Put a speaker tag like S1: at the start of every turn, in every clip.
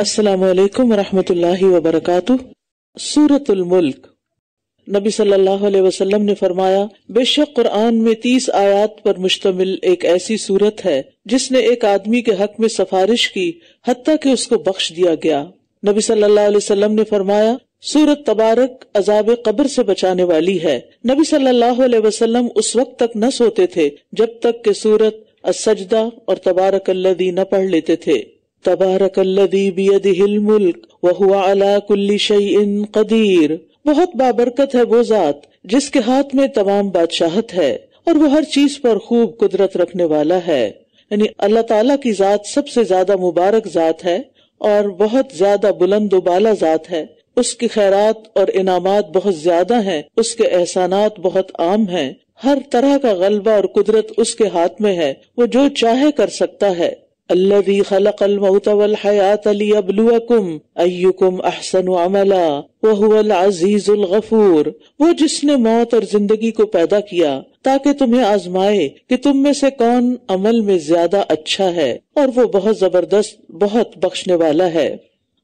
S1: السلام علیکم ورحمۃ اللہ وبرکاتہ۔ سورت الملک۔ نبی صلی اللہ علیہ وسلم نے فرمایا، بے شک قرآن میں تیس آیات پر مشتمل ایک ایسی صورت ہے، جس نے ایک آدمی کے حق میں سفارش کی، حتیٰ کہ اس کو بخش دیا گیا۔ نبی صلی اللہ علیہ وسلم نے فرمایا، سورت تبارک عذاب قبر سے بچانے والی ہے۔ نبی صلی اللہ علیہ وسلم اس وقت تک نہ سوتے تھے، جب تک کہ سورت السجدہ اور تبارک الذی نہ پڑھ لیتے تھے۔ تبارک الذی بیدہ الملک وہو علا کل شیء قدیر۔ بہت بابرکت ہے وہ ذات جس کے ہاتھ میں تمام بادشاہت ہے اور وہ ہر چیز پر خوب قدرت رکھنے والا ہے۔ یعنی اللہ تعالیٰ کی ذات سب سے زیادہ مبارک ذات ہے اور بہت زیادہ بلند و بالا ذات ہے۔ اس کی خیرات اور انعامات بہت زیادہ ہیں، اس کے احسانات بہت عام ہیں۔ ہر طرح کا غلبہ اور قدرت اس کے ہاتھ میں ہے، وہ جو چاہے کر سکتا ہے۔ الذي خلق الموت والحياة ليبلوكم أيكم أحسن عملا، وهو العزيز الغفور. وہ جس نے موت اور زندگی کو پیدا کیا، تاکہ تمہیں آزمائے کہ تم میں سے کون عمل میں زیادہ اچھا ہے، اور وہ بہت زبردست، بہت بخشنے والا ہے۔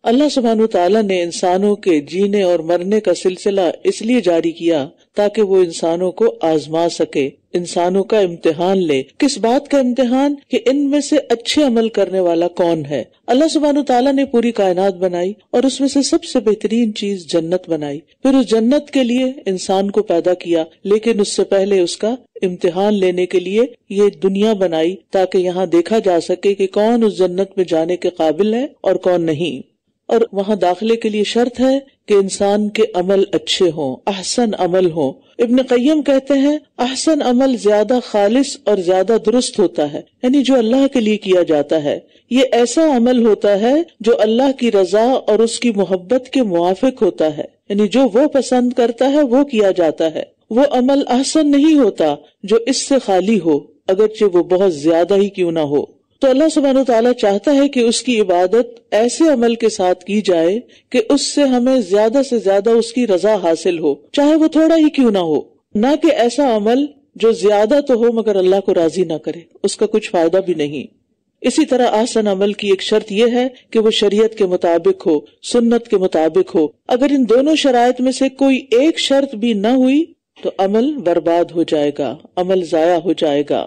S1: اللہ سبحانہ تعالیٰ نے انسانوں کے جینے اور مرنے کا سلسلہ اس لیے جاری کیا تاکہ وہ انسانوں کو آزما سکے۔ انسانوں کا امتحان لے۔ کس بات کا امتحان؟ کہ ان میں سے اچھے عمل کرنے والا کون ہے۔ اللہ سبحانہ تعالیٰ نے پوری کائنات بنائی اور اس میں سے سب سے بہترین چیز جنت بنائی۔ پھر اس جنت کے لیے انسان کو پیدا کیا، لیکن اس سے پہلے اس کا امتحان لینے کے لیے یہ دنیا بنائی تاکہ یہاں دیکھا جا سکے کہ کون اس جنت میں جانے کے قابل ہے اور کون نہیں۔ اور وہاں داخلے کے لیے شرط ہے کہ انسان کے عمل اچھے ہوں، احسن عمل ہوں۔ ابن قیم کہتے ہیں، احسن عمل زیادہ خالص اور زیادہ درست ہوتا ہے یعنی جو اللہ کے لیے کیا جاتا ہے۔ یہ ایسا عمل ہوتا ہے جو اللہ کی رضا اور اس کی محبت کے موافق ہوتا ہے۔ یعنی جو وہ پسند کرتا ہے، وہ کیا جاتا ہے۔ وہ عمل احسن نہیں ہوتا جو اس سے خالی ہو، اگرچہ وہ بہت زیادہ ہی کیوں نہ ہو۔ تو اللہ سبحانہ تعالیٰ چاہتا ہے کہ اس کی عبادت ایسے عمل کے ساتھ کی جائے کہ اس سے ہمیں زیادہ سے زیادہ اس کی رضا حاصل ہو۔ چاہے وہ تھوڑا ہی کیوں نہ ہو، نہ کہ ایسا عمل جو زیادہ تو ہو مگر اللہ کو راضی نہ کرے، اس کا کچھ فائدہ بھی نہیں۔ اسی طرح آسن عمل کی ایک شرط یہ ہے کہ وہ شریعت کے مطابق ہو، سنت کے مطابق ہو۔ اگر ان دونوں شرائط میں سے کوئی ایک شرط بھی نہ ہوئی تو عمل برباد ہو جائے گا، عمل ضائع ہو جائے گا۔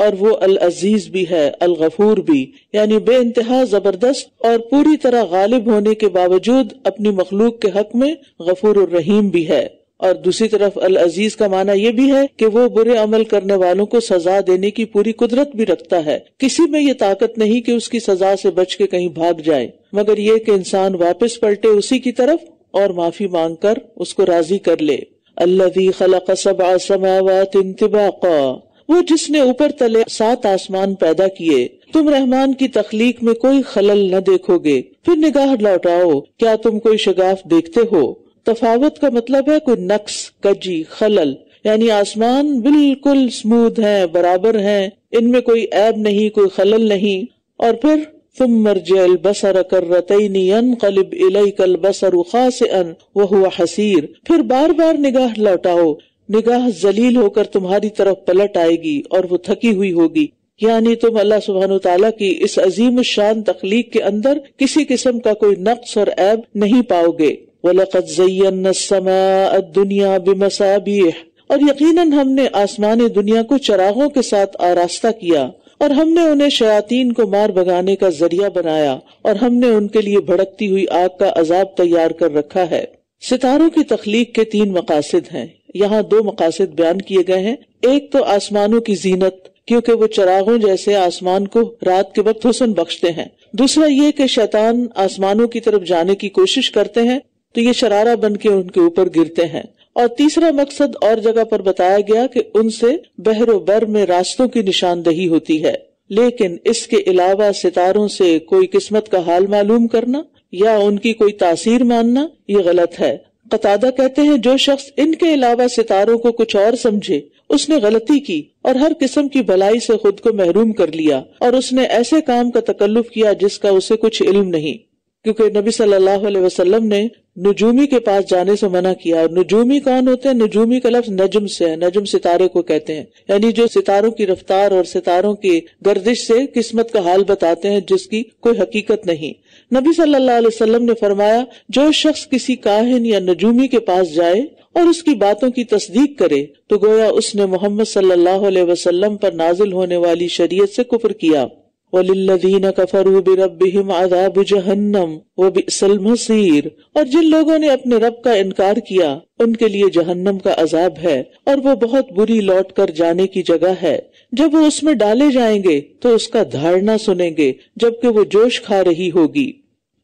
S1: اور وہ العزیز بھی ہے، الغفور بھی یعنی بے انتہا زبردست اور پوری طرح غالب ہونے کے باوجود اپنی مخلوق کے حق میں غفور الرحیم بھی ہے۔ اور دوسری طرف العزیز کا معنی یہ بھی ہے کہ وہ برے عمل کرنے والوں کو سزا دینے کی پوری قدرت بھی رکھتا ہے۔ کسی میں یہ طاقت نہیں کہ اس کی سزا سے بچ کے کہیں بھاگ جائے، مگر یہ کہ انسان واپس پلٹے اسی کی طرف اور معافی مانگ کر اس کو راضی کر لے۔ اللہ خلق سبع سماوات انتباقا۔ وہ جس نے اوپر تلے سات آسمان پیدا کیے، تم رحمان کی تخلیق میں کوئی خلل نہ دیکھو گے۔ پھر نگاہ لوٹاؤ، کیا تم کوئی شگاف دیکھتے ہو؟ تفاوت کا مطلب ہے کوئی نقص، کجی، خلل۔ یعنی آسمان بالکل سموتھ ہیں، برابر ہیں۔ ان میں کوئی عیب نہیں، کوئی خلل نہیں۔ اور پھر تم مرج البصر کرتین ينقلب الیک البصر خاسئا وهو حسیر۔ پھر بار بار نگاہ لوٹاؤ۔ نگاہ ذلیل ہو کر تمہاری طرف پلٹ آئے گی اور وہ تھکی ہوئی ہوگی۔ یعنی تم اللہ سبحانہ تعالیٰ کی اس عظیم الشان تخلیق کے اندر کسی قسم کا کوئی نقص اور عیب نہیں پاؤ گے۔ وَلَقَدْ زَيَّنَّ السَّمَاءَ الدُّنْيَا بِمَسَابِيحِ۔ اور یقیناً ہم نے آسمان دنیا کو چراغوں کے ساتھ آراستہ کیا اور ہم نے انہیں شیاطین کو مار بگانے کا ذریعہ بنایا اور ہم نے ان کے لیے بھڑکتی ہوئی آگ کا عذاب تیار کر رکھا ہے۔ ستاروں کی تخلیق کے تین مقاصد ہیں۔ یہاں دو مقاصد بیان کیے گئے ہیں۔ ایک تو آسمانوں کی زینت، کیونکہ وہ چراغوں جیسے آسمان کو رات کے وقت حسن بخشتے ہیں۔ دوسرا یہ کہ شیطان آسمانوں کی طرف جانے کی کوشش کرتے ہیں، تو یہ شرارہ بن کے ان کے اوپر گرتے ہیں۔ اور تیسرا مقصد اور جگہ پر بتایا گیا کہ ان سے بحر و بر میں راستوں کی نشاندہی ہوتی ہے۔ لیکن اس کے علاوہ ستاروں سے کوئی قسمت کا حال معلوم کرنا یا ان کی کوئی تاثیر ماننا، یہ غلط ہے۔ قطادہ کہتے ہیں جو شخص ان کے علاوہ ستاروں کو کچھ اور سمجھے، اس نے غلطی کی اور ہر قسم کی بھلائی سے خود کو محروم کر لیا اور اس نے ایسے کام کا تکلف کیا جس کا اسے کچھ علم نہیں۔ کیونکہ نبی صلی اللہ علیہ وسلم نے نجومی کے پاس جانے سے منع کیا اور نجومی کون ہوتے ہیں؟ نجومی کا لفظ نجم سے ہے، نجم ستارے کو کہتے ہیں۔ یعنی جو ستاروں کی رفتار اور ستاروں کی گردش سے قسمت کا حال بتاتے ہیں، جس کی کوئی حقیقت نہیں۔ نبی صلی اللہ علیہ وسلم نے فرمایا، جو شخص کسی کاہن یا نجومی کے پاس جائے اور اس کی باتوں کی تصدیق کرے، تو گویا اس نے محمد صلی اللہ علیہ وسلم پر نازل ہونے والی شریعت سے کفر کیا۔ وَلِلَّذِينَ كَفَرُوا بِرَبِّهِمْ عَذَابُ جَهَنَّمْ وَبِئْسَ الْمَصِيرُ اور جن لوگوں نے اپنے رب کا انکار کیا، ان کے لیے جہنم کا عذاب ہے، اور وہ بہت بری لوٹ کر جانے کی جگہ ہے۔ جب وہ اس میں ڈالے جائیں گے، تو اس کا دھارنا سنیں گے، جبکہ وہ جوش کھا رہی ہوگی۔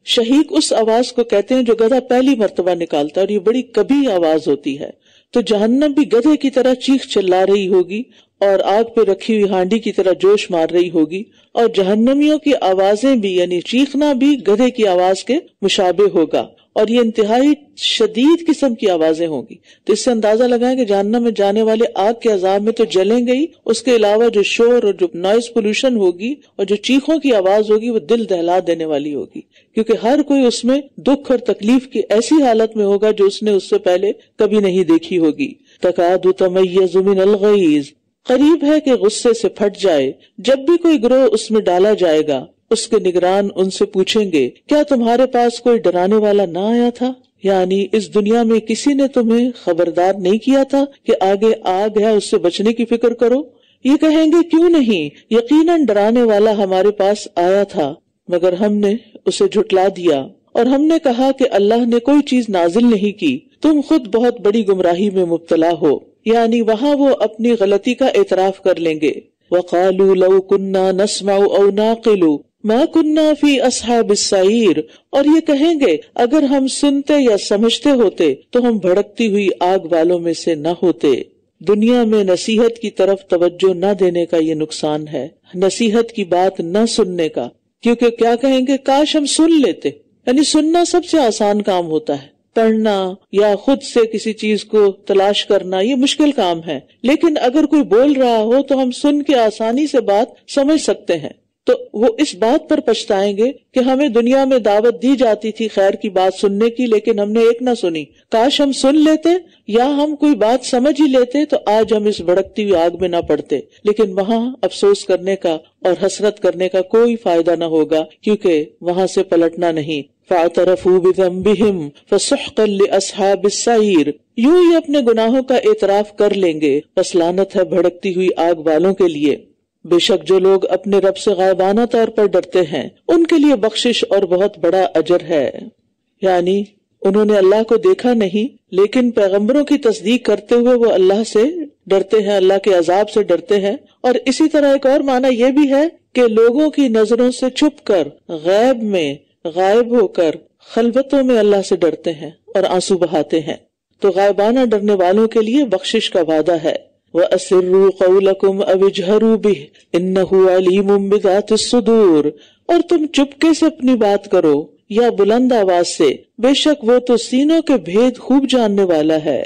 S1: شہیق اس آواز کو کہتے ہیں جو گدھا پہلی مرتبہ نکالتا ہے، اور یہ بڑی کبھی آواز ہوتی ہے۔ تو جہنم بھی گدھے کی طرح چیخ چلا رہی ہوگی اور آگ پہ رکھی ہوئی ہانڈی کی طرح جوش مار رہی ہوگی اور جہنمیوں کی آوازیں بھی یعنی چیخنا بھی گدھے کی آواز کے مشابہ ہوگا۔ اور یہ انتہائی شدید قسم کی آوازیں ہوں گی۔ تو اس سے اندازہ لگائیں کہ جہنم میں جانے والے آگ کے عذاب میں تو جلیں گئی، اس کے علاوہ جو شور اور جو نوائز پولوشن ہوگی اور جو چیخوں کی آواز ہوگی، وہ دل دہلا دینے والی ہوگی۔ کیونکہ ہر کوئی اس میں دکھ اور تکلیف کی ایسی حالت میں ہوگا جو اس نے اس سے پہلے کبھی نہیں دیکھی ہوگی۔ تقاد تمیز من الغیز قریب ہے کہ غصے سے پھٹ جائے۔ جب بھی کوئی گروہ اس میں ڈالا جائے گا اس کے نگران ان سے پوچھیں گے، کیا تمہارے پاس کوئی ڈرانے والا نہ آیا تھا؟ یعنی اس دنیا میں کسی نے تمہیں خبردار نہیں کیا تھا کہ آگے آگ ہے اس سے بچنے کی فکر کرو؟ یہ کہیں گے، کیوں نہیں؟ یقیناً ڈرانے والا ہمارے پاس آیا تھا، مگر ہم نے اسے جھٹلا دیا۔ اور ہم نے کہا کہ اللہ نے کوئی چیز نازل نہیں کی۔ تم خود بہت بڑی گمراہی میں مبتلا ہو۔ یعنی وہاں وہ اپنی غلطی کا اعتراف کر لیں گے۔ وقالوا لو كنا نسمع او ناقل۔ ما كنا في اصحاب السعير۔ اور یہ کہیں گے، اگر ہم سنتے یا سمجھتے ہوتے، تو ہم بھڑکتی ہوئی آگ والوں میں سے نہ ہوتے۔ دنیا میں نصیحت کی طرف توجہ نہ دینے کا یہ نقصان ہے۔ نصیحت کی بات نہ سننے کا۔ کیونکہ کیا کہیں گے؟ کاش ہم سن لیتے۔ یعنی سننا سب سے آسان کام ہوتا ہے۔ پڑھنا یا خود سے کسی چیز کو تلاش کرنا، یہ مشکل کام ہے۔ لیکن اگر کوئی بول رہا ہو، تو ہم سن کے آسانی سے بات سمجھ سکتے ہیں۔ تو وہ اس بات پر پچھتائیں گے کہ ہمیں دنیا میں دعوت دی جاتی تھی خیر کی بات سننے کی، لیکن ہم نے ایک نہ سنی۔ کاش ہم سن لیتے یا ہم کوئی بات سمجھ ہی لیتے تو آج ہم اس بھڑکتی ہوئی آگ میں نہ پڑتے۔ لیکن وہاں افسوس کرنے کا اور حسرت کرنے کا کوئی فائدہ نہ ہوگا، کیونکہ وہاں سے پلٹنا نہیں۔ فاعترفوا بذنبهم فسحقا لاصحاب السعير یوں ہی اپنے گناہوں کا اعتراف کر لیں گے۔ پس لعنت ہے بھڑکتی ہوئی آگ والوں کے لیے۔ بے شک جو لوگ اپنے رب سے غائبانہ طور پر ڈرتے ہیں، ان کے لیے بخشش اور بہت بڑا اجر ہے۔ یعنی انہوں نے اللہ کو دیکھا نہیں، لیکن پیغمبروں کی تصدیق کرتے ہوئے وہ اللہ سے ڈرتے ہیں، اللہ کے عذاب سے ڈرتے ہیں۔ اور اسی طرح ایک اور معنی یہ بھی ہے کہ لوگوں کی نظروں سے چھپ کر، غیب میں غائب ہو کر خلوتوں میں اللہ سے ڈرتے ہیں اور آنسو بہاتے ہیں۔ تو غائبانہ ڈرنے والوں کے لیے بخشش کا وعدہ ہے۔ وہ اسرو قولکم ابجہرو بھی علیم بذات الصدور اور تم چپکے سے اپنی بات کرو یا بلند آواز سے، بے شک وہ تو سینوں کے بھید خوب جاننے والا ہے۔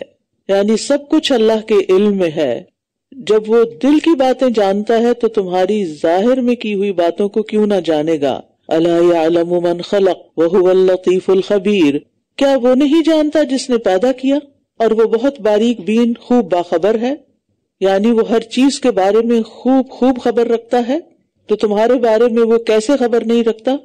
S1: یعنی سب کچھ اللہ کے علم میں ہے۔ جب وہ دل کی باتیں جانتا ہے تو تمہاری ظاہر میں کی ہوئی باتوں کو کیوں نہ جانے گا؟ اللہ من خلق وہ اللطیف الخبیر کیا وہ نہیں جانتا جس نے پیدا کیا؟ اور وہ بہت باریک بین، خوب باخبر ہے۔ یعنی وہ ہر چیز کے بارے میں خوب خوب خبر رکھتا ہے تو تمہارے بارے میں وہ کیسے خبر نہیں رکھتا؟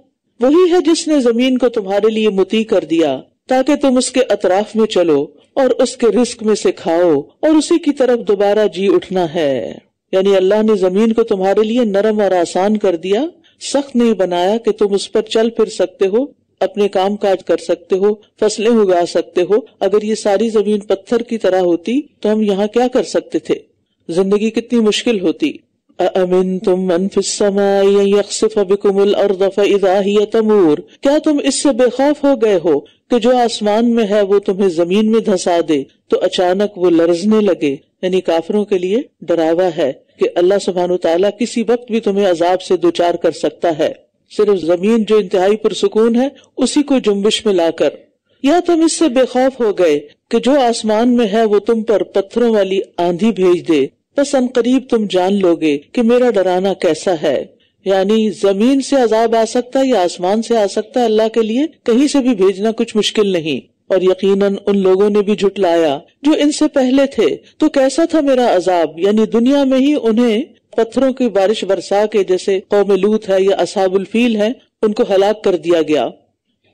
S1: وہی ہے جس نے زمین کو تمہارے لیے متی کر دیا، تاکہ تم اس کے اطراف میں چلو اور اس کے رزق میں سے کھاؤ اور اسی کی طرف دوبارہ جی اٹھنا ہے۔ یعنی اللہ نے زمین کو تمہارے لیے نرم اور آسان کر دیا، سخت نہیں بنایا کہ تم اس پر چل پھر سکتے ہو، اپنے کام کاج کر سکتے ہو، فصلیں اگا سکتے ہو۔ اگر یہ ساری زمین پتھر کی طرح ہوتی تو ہم یہاں کیا کر سکتے تھے؟ زندگی کتنی مشکل ہوتی۔ امن تم تمور۔ کیا تم اس سے بے خوف ہو گئے ہو کہ جو آسمان میں ہے وہ تمہیں زمین میں دھسا دے؟ تو اچانک وہ لرزنے لگے۔ یعنی کافروں کے لیے ڈراوا ہے کہ اللہ سبحان تعالیٰ کسی وقت بھی تمہیں عذاب سے دوچار کر سکتا ہے۔ صرف زمین جو انتہائی پرسکون ہے، اسی کو جنبش میں لا کر۔ یا تم اس سے بے خوف ہو گئے کہ جو آسمان میں ہے وہ تم پر پتھروں والی آندھی بھیج دے۔ بس ان قریب تم جان لو گے کہ میرا ڈرانا کیسا ہے۔ یعنی زمین سے عذاب آ سکتا ہے یا آسمان سے آ سکتا ہے اللہ کے لیے؟ کہیں سے بھی بھیجنا کچھ مشکل نہیں۔ اور یقیناً ان لوگوں نے بھی جھٹلایا جو ان سے پہلے تھے۔ تو کیسا تھا میرا عذاب؟ یعنی دنیا میں ہی انہیں پتھروں کی بارش برسا کے جیسے قوم لوت ہے یا اصحاب الفیل ہے ان کو ہلاک کر دیا گیا۔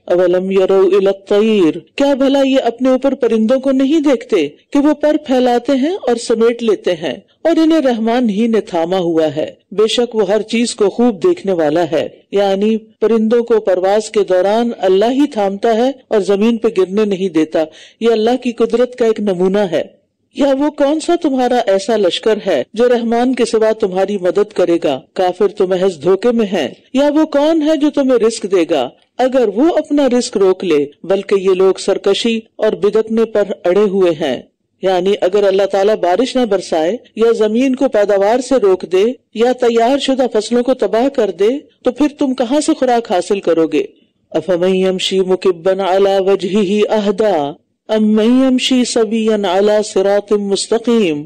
S1: اولم یرو الطیر؟ کیا بھلا یہ اپنے اوپر پرندوں کو نہیں دیکھتے کہ وہ پر پھیلاتے ہیں اور سمیٹ لیتے ہیں اور انہیں رحمان ہی نے تھاما ہوا ہے؟ بے شک وہ ہر چیز کو خوب دیکھنے والا ہے۔ یعنی پرندوں کو پرواز کے دوران اللہ ہی تھامتا ہے اور زمین پہ گرنے نہیں دیتا۔ یہ اللہ کی قدرت کا ایک نمونہ ہے۔ یا وہ کون سا تمہارا ایسا لشکر ہے جو رحمان کے سوا تمہاری مدد کرے گا؟ کافر تو محض دھوکے میں ہے یا وہ کون ہے جو تمہیں رسک دے گا؟ اگر وہ اپنا رسک روک لے، بلکہ یہ لوگ سرکشی اور بدکنے پر اڑے ہوئے ہیں. یعنی اگر اللہ تعالیٰ بارش نہ برسائے یا زمین کو پیداوار سے روک دے یا تیار شدہ فصلوں کو تباہ کر دے، تو پھر تم کہاں سے خوراک حاصل کرو گے؟ افمشی مکبن اعلی وجہ ہی امشی سبی اعلی سراتم مستقیم؟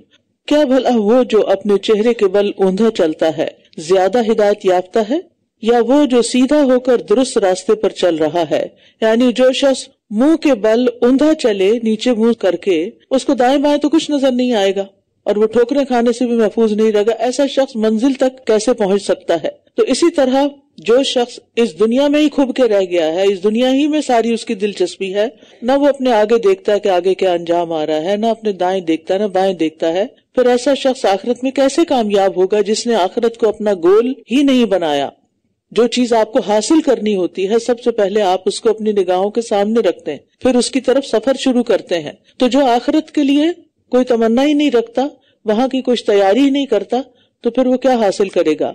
S1: کیا بھلا وہ جو اپنے چہرے کے بل اوندھا چلتا ہے، زیادہ ہدایت یافتہ ہے؟ یا وہ جو سیدھا ہو کر درست راستے پر چل رہا ہے یعنی جو شخص منہ کے بل اوندھا چلے نیچے منہ کر کے، اس کو دائیں بائیں تو کچھ نظر نہیں آئے گا، اور وہ ٹھوکرے کھانے سے بھی محفوظ نہیں رہے گا، ایسا شخص منزل تک کیسے پہنچ سکتا ہے؟ تو اسی طرح جو شخص اس دنیا میں ہی کھب کے رہ گیا ہے، اس دنیا ہی میں ساری اس کی دلچسپی ہے، نہ وہ اپنے آگے دیکھتا ہے کہ آگے کیا انجام آ رہا ہے، نہ اپنے دائیں دیکھتا ہے، نہ بائیں دیکھتا ہے۔ پھر ایسا شخص آخرت میں کیسے کامیاب ہوگا جس نے آخرت کو اپنا گول ہی نہیں بنایا؟ جو چیز آپ کو حاصل کرنی ہوتی ہے، سب سے پہلے آپ اس کو اپنی نگاہوں کے سامنے رکھتے ہیں۔ پھر اس کی طرف سفر شروع کرتے ہیں۔ تو جو آخرت کے لیے کوئی تمنا ہی نہیں رکھتا، وہاں کی کچھ تیاری ہی نہیں کرتا، تو پھر وہ کیا حاصل کرے گا؟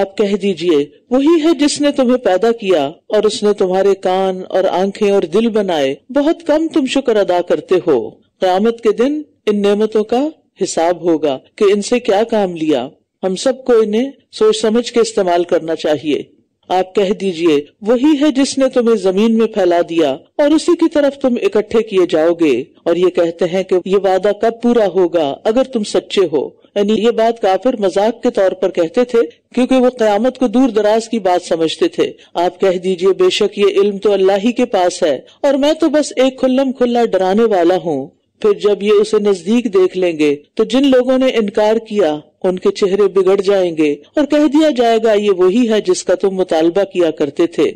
S1: آپ کہہ دیجیے، وہی ہے جس نے تمہیں پیدا کیا اور اس نے تمہارے کان اور آنکھیں اور دل بنائے، بہت کم تم شکر ادا کرتے ہو۔ قیامت کے دن ان نعمتوں کا حساب ہوگا کہ ان سے کیا کام لیا۔ ہم سب کو انہیں سوچ سمجھ کے استعمال کرنا چاہیے۔ آپ کہہ دیجیے، وہی ہے جس نے تمہیں زمین میں پھیلا دیا اور اسی کی طرف تم اکٹھے کیے جاؤ گے۔ اور یہ کہتے ہیں کہ یہ وعدہ کب پورا ہوگا اگر تم سچے ہو۔ یعنی یہ بات کافر مذاق کے طور پر کہتے تھے، کیونکہ وہ قیامت کو دور دراز کی بات سمجھتے تھے۔ آپ کہہ دیجیے، بے شک یہ علم تو اللہ ہی کے پاس ہے۔ اور میں تو بس ایک کھلم کھلا ڈرانے والا ہوں۔ پھر جب یہ اسے نزدیک دیکھ لیں گے، تو جن لوگوں نے انکار کیا، ان کے چہرے بگڑ جائیں گے۔ اور کہہ دیا جائے گا، یہ وہی ہے جس کا تم مطالبہ کیا کرتے تھے۔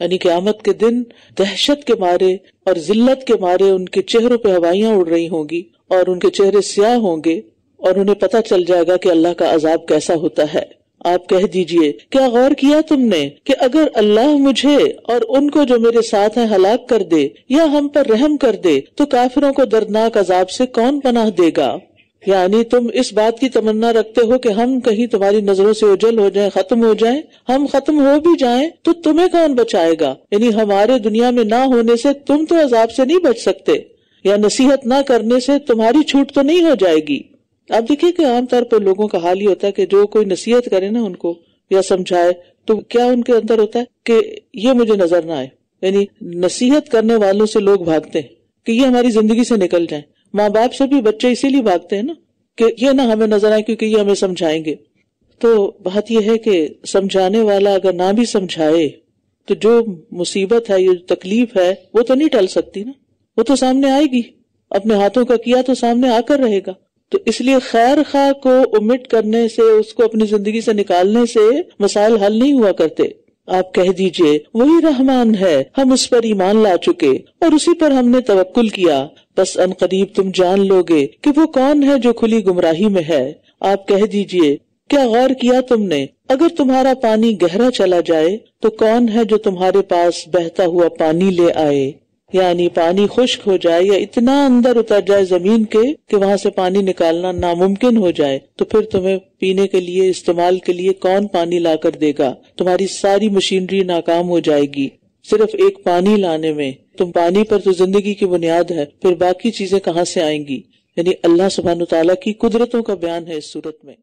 S1: یعنی قیامت کے دن دہشت کے مارے اور ذلت کے مارے ان کے چہروں پہ ہوائیاں اڑ رہی ہوں گی اور ان کے چہرے سیاہ ہوں گے۔ اور انہیں پتہ چل جائے گا کہ اللہ کا عذاب کیسا ہوتا ہے۔ آپ کہہ دیجیے، کیا غور کیا تم نے کہ اگر اللہ مجھے اور ان کو جو میرے ساتھ ہیں ہلاک کر دے یا ہم پر رحم کر دے، تو کافروں کو دردناک عذاب سے کون پناہ دے گا؟ یعنی تم اس بات کی تمنا رکھتے ہو کہ ہم کہیں تمہاری نظروں سے اجل ہو جائیں، ختم ہو جائیں، ہم ختم ہو بھی جائیں، تو تمہیں کون بچائے گا؟ یعنی ہمارے دنیا میں نہ ہونے سے تم تو عذاب سے نہیں بچ سکتے۔ یا نصیحت نہ کرنے سے تمہاری چھوٹ تو نہیں ہو جائے گی۔ آپ دیکھیے کہ عام طور پر لوگوں کا حال ہی ہوتا ہے کہ جو کوئی نصیحت کرے نا ان کو یا سمجھائے، تو کیا ان کے اندر ہوتا ہے کہ یہ مجھے نظر نہ آئے؟ یعنی نصیحت کرنے والوں سے لوگ بھاگتے ہیں کہ یہ ہماری زندگی سے نکل جائیں۔ ماں باپ سے بھی بچے اسی لیے بھاگتے ہیں نا کہ یہ نہ ہمیں نظر آئے کیونکہ یہ ہمیں سمجھائیں گے۔ تو بات یہ ہے کہ سمجھانے والا اگر نہ بھی سمجھائے، تو جو مصیبت ہے یہ تکلیف ہے، وہ تو نہیں ٹل سکتی نا۔ وہ تو سامنے آئے گی۔ اپنے ہاتھوں کا کیا تو سامنے آ کر رہے گا۔ تو اس لیے خیر خواہ کو امٹ کرنے سے، اس کو اپنی زندگی سے نکالنے سے مسائل حل نہیں ہوا کرتے۔ آپ کہہ دیجیے، وہی رحمان ہے، ہم اس پر ایمان لا چکے اور اسی پر ہم نے توکل کیا۔ بس ان قریب تم جان لو گے کہ وہ کون ہے جو کھلی گمراہی میں ہے۔ آپ کہہ دیجیے، کیا غور کیا تم نے؟ اگر تمہارا پانی گہرا چلا جائے تو کون ہے جو تمہارے پاس بہتا ہوا پانی لے آئے؟ یعنی پانی خشک ہو جائے یا اتنا اندر اتر جائے زمین کے کہ وہاں سے پانی نکالنا ناممکن ہو جائے، تو پھر تمہیں پینے کے لیے، استعمال کے لیے کون پانی لا کر دے گا؟ تمہاری ساری مشینری ناکام ہو جائے گی۔ صرف ایک پانی لانے میں۔ تم پانی پر تو زندگی کی بنیاد ہے، پھر باقی چیزیں کہاں سے آئیں گی؟ یعنی اللہ سبحانہ تعالیٰ کی قدرتوں کا بیان ہے اس صورت میں۔